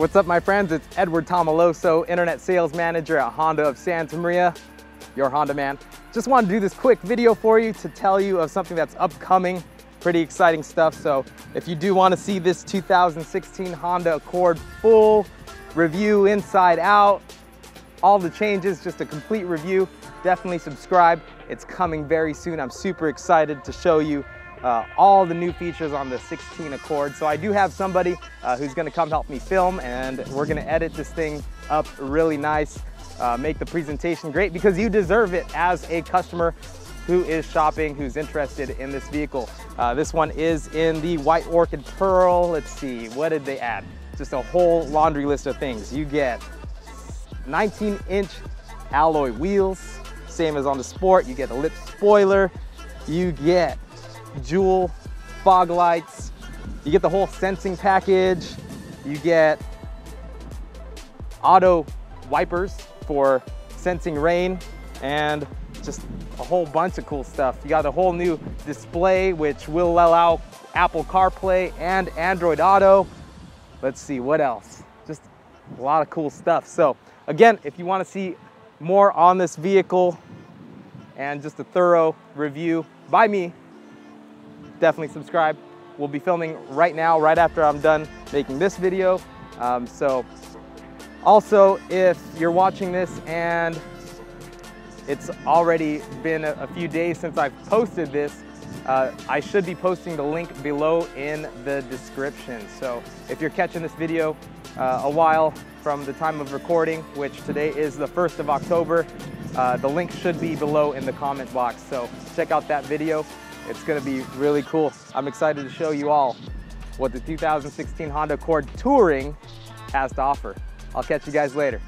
What's up my friends? It's Edward Tomaloso, Internet Sales Manager at Honda of Santa Maria, your Honda man. Just wanted to do this quick video for you to tell you of something that's upcoming, pretty exciting stuff. So if you do want to see this 2016 Honda Accord full review inside out, all the changes, just a complete review, definitely subscribe. It's coming very soon. I'm super excited to show you uh, all the new features on the 16 Accord. So I do have somebody uh, who's gonna come help me film and we're gonna edit this thing up really nice, uh, make the presentation great because you deserve it as a customer who is shopping, who's interested in this vehicle. Uh, this one is in the White Orchid Pearl. Let's see, what did they add? Just a whole laundry list of things. You get 19 inch alloy wheels, same as on the Sport. You get a lip spoiler. You get dual fog lights. You get the whole sensing package. You get auto wipers for sensing rain and just a whole bunch of cool stuff. You got a whole new display which will allow Apple CarPlay and Android Auto. Let's see, what else? Just a lot of cool stuff. So again, if you wanna see more on this vehicle and just a thorough review by me, definitely subscribe. We'll be filming right now, right after I'm done making this video. Um, so also, if you're watching this and it's already been a, few days since I've posted this, uh, I should be posting the link below in the description. So if you're catching this video uh, a while from the time of recording, which today is the 1st of October, uh, the link should be below in the comment box. So check out that video. It's gonna be really cool. I'm excited to show you all what the 2016 Honda Accord Touring has to offer. I'll catch you guys later.